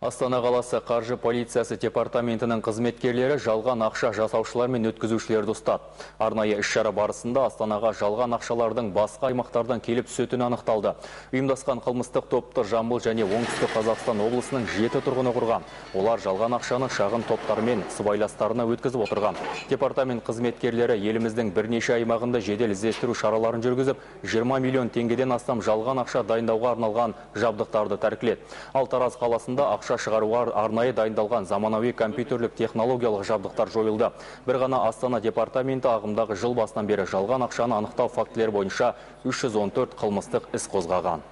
Астана қаласы қаржы полициясы департаментінің қызметкерлері жалған ақша жасаушылар мен өткізушілерді ұстады. Арнайы іс-шара барысында Астанаға жалған ақшалардың басқа аймақтардан келіп түсетіні анықталды. Ұйымдасқан қылмыстық топты Жамбыл және Оңтүстік Қазақстан облысының жеті тұрғыны құрған. Олар жалған ақшаны шағын топтармен сыбайластарына өткізіп отырған. Департамент қызметкерлері еліміздің бірнеше аймағында жедел іздестіру шараларын жүргізіп, 20 миллион теңгеден астам жалған ақша дайындауға арналған жабдықтарды тәркіледі. Ал Тараз қаласында ақша ақша шығаруға арнайы дайындалған заманауи компьютерлік технологиялық жабдықтар жойылды. Бір ғана Астана департаменті ағымдағы жыл басынан бері жалған ақшаны анықтау фактілері бойынша 314 қылмыстық іс қозғаған.